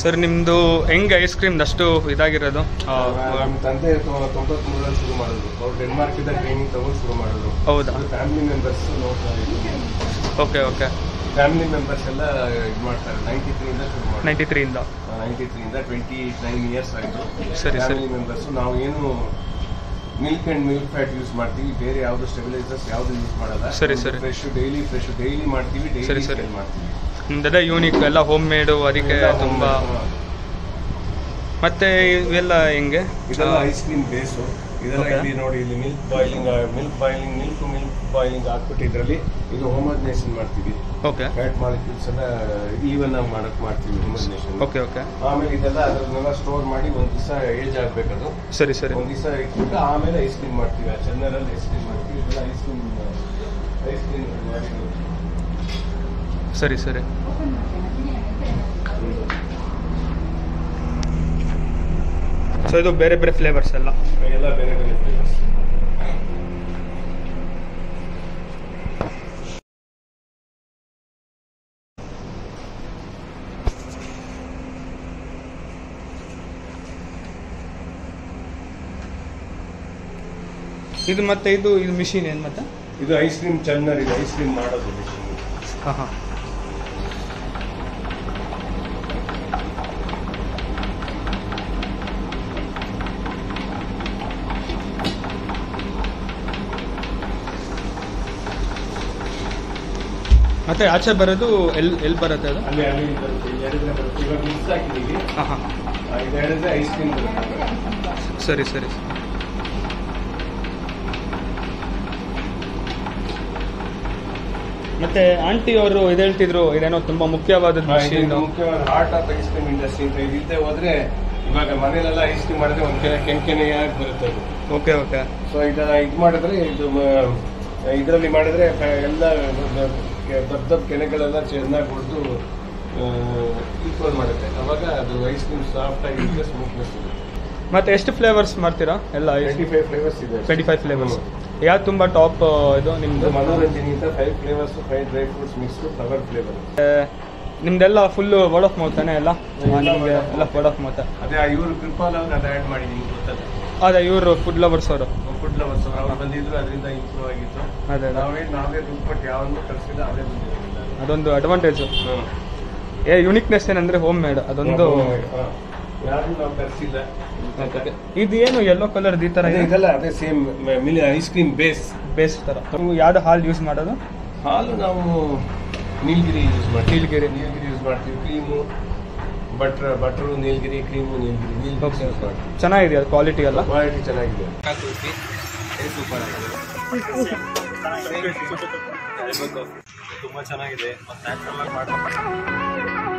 Sir ನಿಮ್ಮದು ಹೆಂಗ್ ice cream ಅಷ್ಟು ಇದಾಗಿರೋದು? ತಂದೆ ನಮ್ಮ ತಂದೆ ತೊಂಬತ್ಮೂರಲ್ಲಿ ಶುರು ಮಾಡಿದ್ರು. ಅವ್ರು ಡೆನ್ಮಾರ್ಕ್ ಇಂದ ಟ್ರೈನಿಂಗ್ ತಗೊಂಡು ಶುರು ಮಾಡಿದ್ರು. ಹೌದಾ? ಫ್ಯಾಮಿಲಿ ಮೆಂಬರ್ಸ್ ನೋಡ್ತಾ ಓಕೆ ಓಕೆ ಫ್ಯಾಮಿಲಿ ಮೆಂಬರ್ಸ್ ಎಲ್ಲ ಇದು ಮಾಡ್ತಾರೆ. ನೈಂಟಿ ತ್ರೀಯಿಂದ ಶುರು ಮಾಡಿ ನೈಂಟಿ ತ್ರೀಯಿಂದ ನೈಂಟಿ ತ್ರೀಯಿಂದ ಟ್ವೆಂಟಿ ನೈನ್ ಇಯರ್ಸ್ ಆಯಿತು. ಸರಿ, ಸರಿ. ಫ್ಯಾಮಿಲಿ ಮೆಂಬರ್ಸ್ ನಾವು ಏನು milk and milk fat use ಮಾಡ್ತೀವಿ. ಬೇರೆ ಯಾವುದು ಸ್ಟೆಬಿಲೈಸರ್ಸ್ ಯಾವುದು ಯೂಸ್ ಮಾಡಲ್ಲ. ಸರಿ, ಸರಿ. ಫ್ರೆಶ್ ಡೈಲಿ ಫ್ರೆಶ್ ಡೈಲಿ ಮಾಡ್ತೀವಿ. ಸರಿ, ಡೈಲಿ. ಮಾಡ್ತೀವಿ. ನಿಮ್ದೆಲ್ಲ ಯೂನಿಕ್ ಎಲ್ಲ ಹೋಮ್ ಮೇಡು ಅದಕ್ಕೆ ತುಂಬ. ಮತ್ತೆ ಇವೆಲ್ಲ ಹೆಂಗೆ? ಇದೆಲ್ಲ ಐಸ್ ಕ್ರೀಮ್ ಬೇಸು ಇದೆಲ್ಲ ಇಲ್ಲಿ ನೋಡಿ ಇಲ್ಲಿ milk boiling milk boiling milk milk boiling ಹಾಕ್ಬಿಟ್ಟು ಇದರಲ್ಲಿ ಇದು ಹೋಮೋಜಿನೇಷನ್ ಮಾಡ್ತೀವಿ. ಓಕೆ ಫ್ಯಾಟ್ ಮಾಲಿಕ್ಯೂಲ್ಸ್ ಎಲ್ಲ ಈವನ್ ಆಗಿ ಮಾಡಕ್ ಮಾಡ್ತೀವಿ ಹೋಮೋಜಿನೇಷನ್ ಓಕೆ ಓಕೆ ಆಮೇಲೆ ಇದೆಲ್ಲ ಅದನ್ನೆಲ್ಲ ಸ್ಟೋರ್ ಮಾಡಿ ಒಂದು ದಿವಸ ಏಜ್ ಆಗಬೇಕದು. ಸರಿ ಸರಿ. ಒಂದು ದಿವಸ ಇಟ್ಬಿಟ್ಟು ಆಮೇಲೆ ಐಸ್ ಕ್ರೀಮ್ ಮಾಡ್ತೀವಿ. ಆ ಚೆನ್ನರಲ್ಲಿ ಐಸ್ ಕ್ರೀಮ್ ಮಾಡ್ತೀವಿ. ಇದೆಲ್ಲ ಐಸ್ ಕ್ರೀಮ್ ಐಸ್ ಕ್ರೀಮ್ ಮಾಡಿದ್ದು ಸರಿ ಸರಿ. ಸೊ ಇದು ಬೇರೆ ಬೇರೆ ಫ್ಲೇವರ್ಸ್ ಎಲ್ಲ? ಎಲ್ಲ ಬೇರೆ ಬೇರೆ ಫ್ಲೇವರ್ಸ್ ಇದು ಮತ್ತೆ ಇದು ಇದು ಮಿಷಿನ್ ಏನು ಮತ್ತೆ? ಇದು ಐಸ್ ಕ್ರೀಮ್ ಚನ್ನರ್ ಇದು ಐಸ್ ಕ್ರೀಮ್ ಮಾಡೋದು ಮಿಷಿನ್ ಹಾಂ ಹಾಂ. ಮತ್ತೆ ಆಚೆ ಬರೋದು ಎಲ್ಲಿ ಎಲ್ಲಿ ಬರುತ್ತೆ ಅದು? ಅಲ್ಲಿ ಅಲ್ಲಿ ಬರುತ್ತೆ. ಬರುತ್ತೆ. ಇವಾಗ ಮಿಕ್ಸ್ ಹಾಕಿದೀವಿ ಹಾಂ ಹಾಂ. ಐಸ್ ಕ್ರೀಮ್ ಬರುತ್ತೆ. ಸರಿ ಸರಿ ಮತ್ತೆ ಆಂಟಿ ಅವರು ಇದು ಹೇಳ್ತಿದ್ರು ಇದೇನೋ ತುಂಬಾ ಮುಖ್ಯವಾದ ಮುಖ್ಯವಾದ heart of ice cream industry ಅಂತ ಇದಿಲ್ಲದೆ ಹೋದ್ರೆ ಇವಾಗ ಮನೇಲೆಲ್ಲ ಐಸ್ ಕ್ರೀಮ್ ಮಾಡಿದ್ರೆ ಒಂದ್ ಕೆನೆ ಕೆನೆ ಆಗಿ ಬರುತ್ತೆ ಅದು. Okay okay. ಸೊ ಇದನ್ನ ಇದು ಮಾಡಿದ್ರೆ ಇದು ಇದರಲ್ಲಿ ಮಾಡಿದ್ರೆ ಎಲ್ಲ ದೊಡ್ಡ ದೊಡ್ಡ ಕೆನೆಗಳೆಲ್ಲ ಚೆನ್ನಾಗಿ ಹೊಡೆದು ಈಕ್ವಲ್ ಮಾಡುತ್ತೆ. ಅವಾಗ ಅದು ಐಸ್ ಕ್ರೀಮ್ ಸಾಫ್ಟ್ ಆಗಿರುತ್ತೆ ಸ್ಮೂತ್ನೆಸ್ ಇರುತ್ತೆ ಮತ್ತೆ ಎಷ್ಟು ಫ್ಲೇವರ್ಸ್ ಮಾಡ್ತೀರಾ? ಎಲ್ಲ ಟ್ವೆಂಟಿ ಫೈವ್ ಫ್ಲೇವರ್ಸ್ ಇದೆ ಟ್ವೆಂಟಿ ಫೈವ್ ಫ್ಲೇವರ್ಸ್ ಯಾವ್ದು ತುಂಬ ಟಾಪ್ ಇದು ಇದು ನಿಮ್ದು? ಮನೋರಂಜನೆ ಅಂತ five flavours five dry fruits mix flavour flavour ನಿಮ್ದೆಲ್ಲ ಫುಲ್ ವರ್ಡ್ ಆಫ್ ಮೌತ್ ತಾನೆ ಎಲ್ಲ? ನಿಮಗೆ ನಿಮ್ಗೆ ಎಲ್ಲ ವರ್ಡ್ ಆಫ್ ಮೌತ್ ಅದೇ ಇವರು ಕೃಪಾಲ್ ಅವ್ರು ಅದು ಆ್ಯಡ್ ಮಾಡಿದ್ದೀನಿ ಗೊತ್ತಲ್ಲ? ಅದೇ ಇವರು ಫುಡ್ ಲವರ್ಸ್ ಅವರು. ಫುಡ್ ಲವರ್ಸ್ ಅವ್ರು. ಬಂದಿದ್ರು ಅದರಿಂದ ಇಂಪ್ರೂವ್ ಆಗಿತ್ತು. ಅದೇ ಅದೇ. ನಾವೇ ನಾವೇ ದುಡ್ಡು ಕೊಟ್ಟು ಯಾವನ್ನು ತರಿಸಿದ ಬಂದಿರೋದಿಲ್ಲ ಅದೊಂದು ಅಡ್ವಾಂಟೇಜ್ ಏ ಯುನಿಕ್ನೆಸ್ ಏನಂದ್ರೆ ಹೋಮ್ ಮೇಡ್ ಅದೊಂದು ಯಾರು ನಾವು ತರಿಸಿಲ್ಲ ಇದು ಏನು ಯೆಲ್ಲೋ ಕಲರ್ ಈ ತರ ಇದೆಲ್ಲ ಅದೇ ಸೇಮ್ ಮಿಲಿ ಐಸ್ ಕ್ರೀಮ್ ಬೇಸ್ ಬೇಸ್ ತರ. ನೀವು ಯಾವ್ದು ಹಾಲು ಯೂಸ್ ಮಾಡೋದು? ಹಾಲು ನಾವು ನೀಲಗಿರಿ ಯೂಸ್ ಮಾಡ್ತೀವಿ. ನೀಲಗಿರಿ. ನೀಲಗಿರಿ ಯೂಸ್ ಮಾಡ್ತೀವಿ. Cream butter butter Nilgiri cream Nilgiri Nilgiri ಚೆನ್ನಾಗಿದೆ ಕ್ವಾಲಿಟಿ ಎಲ್ಲ? ಕ್ವಾಲಿಟಿ ಚೆನ್ನಾಗಿದೆ. ತುಂಬಾ ಚೆನ್ನಾಗಿದೆ ಮತ್ತೆ ನ್ಯಾಚುರಲ್ ಆಗಿ ಮಾಡ್ತಾರೆ